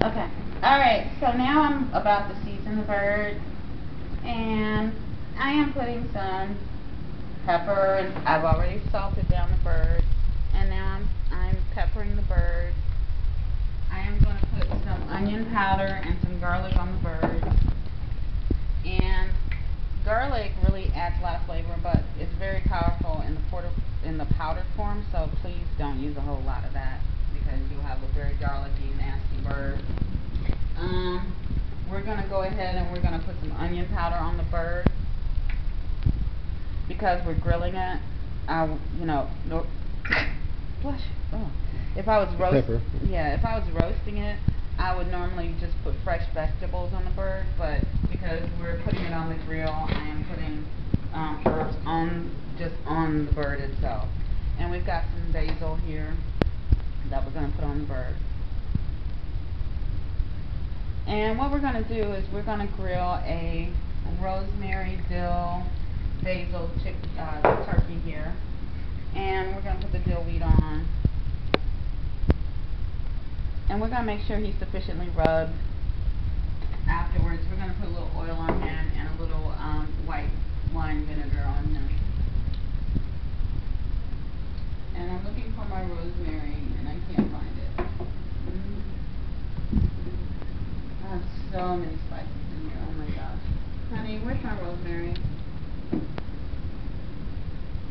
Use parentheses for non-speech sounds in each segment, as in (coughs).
Okay. Alright, so now I'm about to season the bird. And I am putting some pepper, and I've already salted down the bird. And now I'm, I'm peppering the bird. I am going to put some onion powder and some garlic on the bird. And garlic really adds a lot of flavor, but it's very powerful in the porter, in the powdered form, so please don't use a whole lot of that because you'll have a very garlicky, nasty bird. Um, we're gonna go ahead and we're gonna put some onion powder on the bird because we're grilling it. I, you know, no, (coughs) blush. Oh, if I was roast, Pepper. yeah, if I was roasting it, I would normally just put fresh vegetables on the bird, but because we're putting it on the grill, I am putting um, herbs on just on the bird itself. And we've got some basil here that we're gonna put on the bird. And what we're gonna do is we're gonna grill a rosemary, dill, basil chick, uh, turkey here. And we're gonna put the dill weed on. And we're gonna make sure he's sufficiently rubbed. Afterwards, we're gonna put a little oil on him and a little, um, white wine vinegar on him. And I'm looking for my rosemary and I can't find it. Mm. I have so many spices in here, oh my gosh. Honey, where's my rosemary?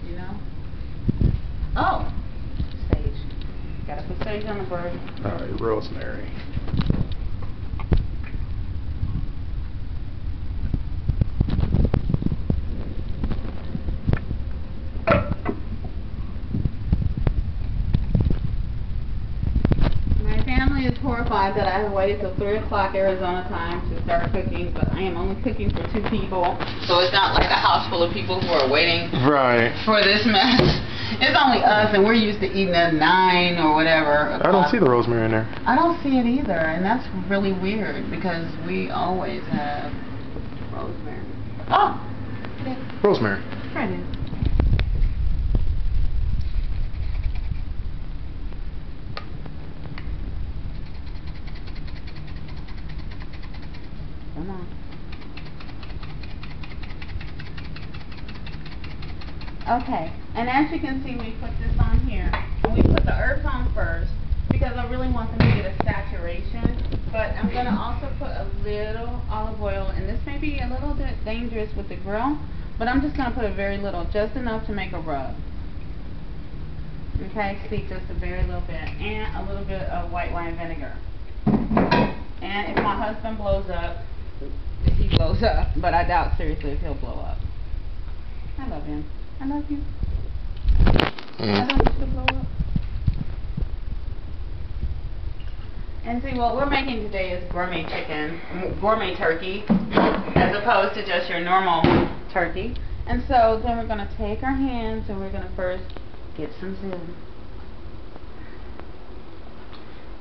You know? Oh, sage. Gotta put sage on the bird. Alright, rosemary. My family is horrified that I have waited till three o'clock Arizona time to start cooking, but I am only cooking for two people. So it's not like a house full of people who are waiting Right. for this mess. (laughs) It's only us, and we're used to eating at nine or whatever. I don't see the rosemary in there. I don't see it either, and that's really weird because we always have rosemary. Oh, Rosemary. it is. Come on. Okay, and as you can see, we put this on here, we put the herbs on first, because I really want them to get a saturation, but I'm gonna also put a little olive oil, and this may be a little bit dangerous with the grill, but I'm just gonna put a very little, just enough to make a rub. Okay, see, just a very little bit, and a little bit of white wine vinegar. And if my husband blows up, he blows up, but I doubt seriously if he'll blow up. I love him. I love you. I Mm. don't want you to blow up. And see, what we're making today is gourmet chicken, gourmet turkey, as opposed to just your normal turkey. And so then we're gonna take our hands and we're gonna first get some zin.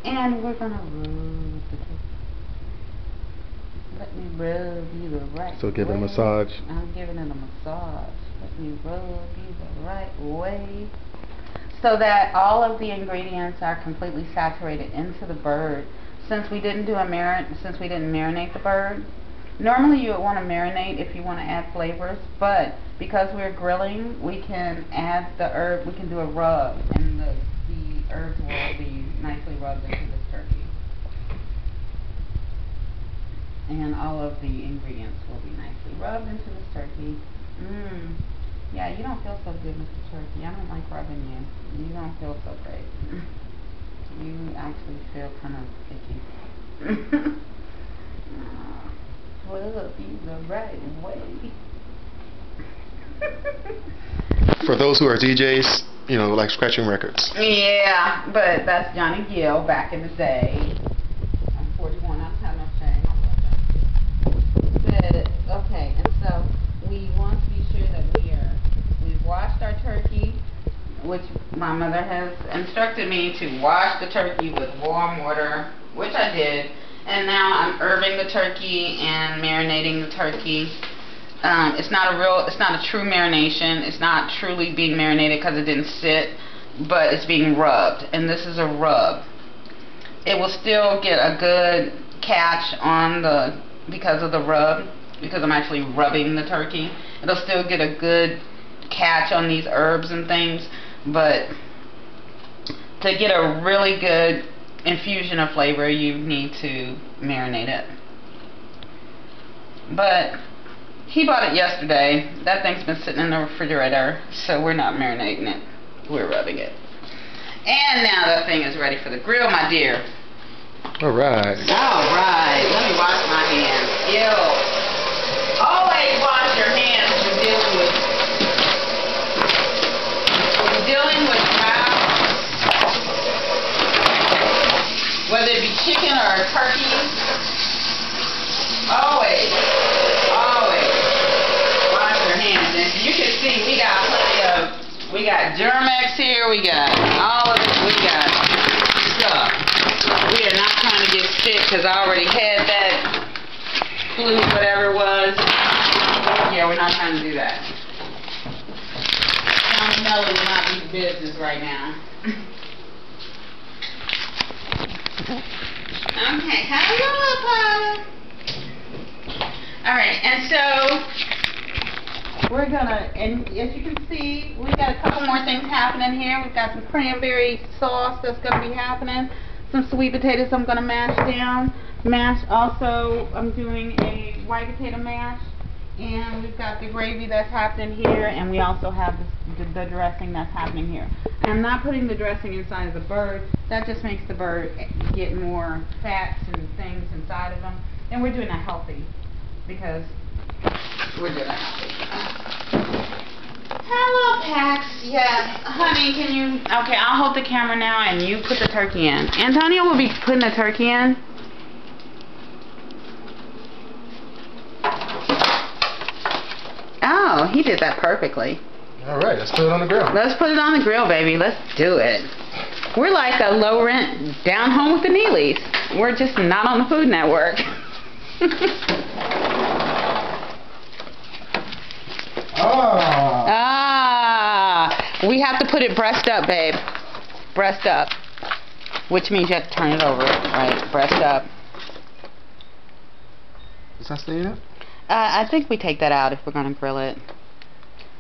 And we're gonna rub the turkey. Let me rub you the right So give it a massage. I'm giving it a massage. Let me rub you the right way. So that all of the ingredients are completely saturated into the bird. Since we didn't do a marin, since we didn't marinate the bird, normally you would want to marinate if you want to add flavors, but because we're grilling, we can add the herb, we can do a rub, and the, the herbs will be nicely rubbed into this turkey. And all of the ingredients will be nicely rubbed into this turkey. Mmm. Yeah, you don't feel so good, Mr. Turkey. I don't like rubbing you. You don't feel so great. (laughs) You actually feel kind of icky. (laughs) You the right way. (laughs) For those who are DJs, you know, like scratching records. Yeah, but that's Johnny Gill back in the day. I'm 41. I don't have no shame. But okay, and so we want to be sure that we are we've washed our turkey, which my mother has instructed me to wash the turkey with warm water, which I did. And now I'm herbing the turkey and marinating the turkey. Um, it's not a real, it's not a true marination. It's not truly being marinated because it didn't sit, but it's being rubbed. And this is a rub. it will still get a good catch on the because of the rub because I'm actually rubbing the turkey. It'll still get a good catch on these herbs and things, but to get a really good infusion of flavor, you need to marinate it. But he bought it yesterday. That thing's been sitting in the refrigerator, so we're not marinating it. We're rubbing it. And now that thing is ready for the grill, my dear. All right. All right, let me wash my hands. Ew. Always wash your hands when you're dealing with when you're dealing with fowl, whether it be chicken or turkey. Always, always wash your hands. And you can see we got plenty of we got Germ-X here. We got all of this. We got stuff. We are not trying to get sick because I already had that flu, whatever it was. Yeah, we're not trying to do that. Salmonella will not be business right now. okay, hello, Paula. All right, and so we're gonna, and as you can see, we got a couple more things happening here. We've got some cranberry sauce that's gonna be happening. Some sweet potatoes I'm gonna mash down. Mash also, I'm doing a white potato mash. And we've got the gravy that's happening here, and we also have the, the, dressing that's happening here. I'm not putting the dressing inside of the bird. That just makes the bird get more fats and things inside of them. And we're doing that healthy because we're doing that healthy. Hello, Pax. Yeah, honey, can you? Okay, I'll hold the camera now, and you put the turkey in. Antonio will be putting the turkey in. Oh, he did that perfectly. All right. Let's put it on the grill. Let's put it on the grill, baby. Let's do it. We're like a low rent down home with the Neelys. We're just not on the Food Network. (laughs) we have to put it breast up, babe. Breast up. Which means you have to turn it over, right? Breast up. Is that staying up? Uh, I think we take that out if we're going to grill it.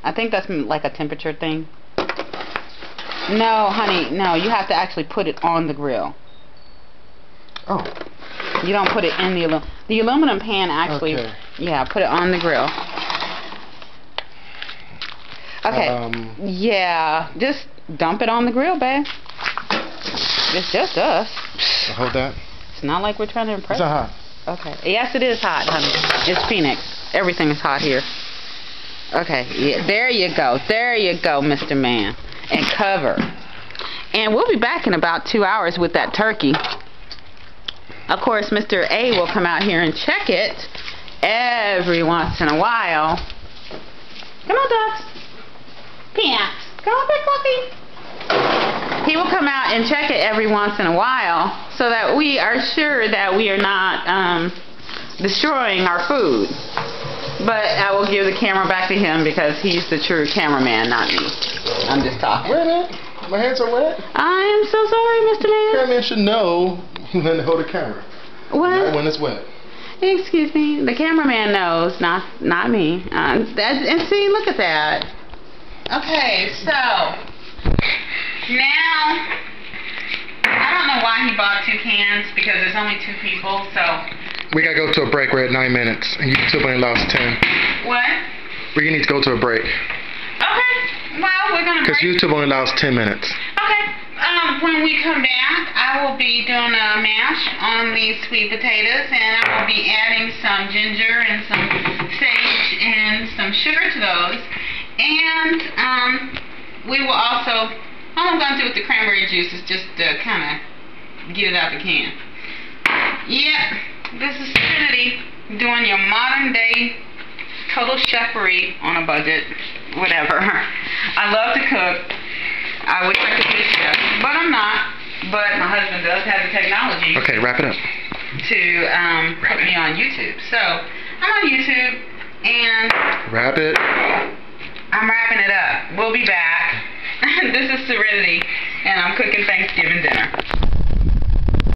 I think that's like a temperature thing. No, honey, no. You have to actually put it on the grill. Oh. You don't put it in the aluminum. The aluminum pan actually, Okay. yeah, put it on the grill. Okay. Um, yeah, just dump it on the grill, babe. It's just us. hold that. It's not like we're trying to impress. It's hot? Okay. Yes, it is hot, honey. It's Phoenix. Everything is hot here. Okay. Yeah, there you go. There you go, Mr. Man. And cover. And we'll be back in about two hours with that turkey. Of course, Mr. A will come out here and check it every once in a while. Come on, ducks. Peanuts. Come on, big fluffy. He will come out and check it every once in a while so that we are sure that we are not um, destroying our food. But I will give the camera back to him because he's the true cameraman, not me. I'm just talking. Wet it. My hands are wet. I am so sorry, Mr. Man. Cameraman should know when to hold the camera. Not What? when it's wet. Excuse me. The cameraman knows, not not me. Uh, that, and see, look at that. Okay, so now I don't know why he bought two cans because there's only two people. So We gotta go to a break. We're at nine minutes, and YouTube only allows ten. what? We need to go to a break Okay. Well, we're gonna. because YouTube only allows ten minutes. Okay. Um, when we come back, I will be doing a mash on these sweet potatoes, and I will be adding some ginger and some sage and some sugar to those. We will also. All I'm gonna do with the cranberry juice is just uh, kind of get it out of the can. Yep, this is Trinity doing your modern day total chefery on a budget, whatever. (laughs) I love to cook. I wish I could be a chef, but I'm not. But my husband does have the technology Okay, wrap it up. to um, put me on YouTube. So I'm on YouTube and Wrap it. I'm wrapping it up. We'll be back. (laughs) this is Serenity, and I'm cooking Thanksgiving dinner.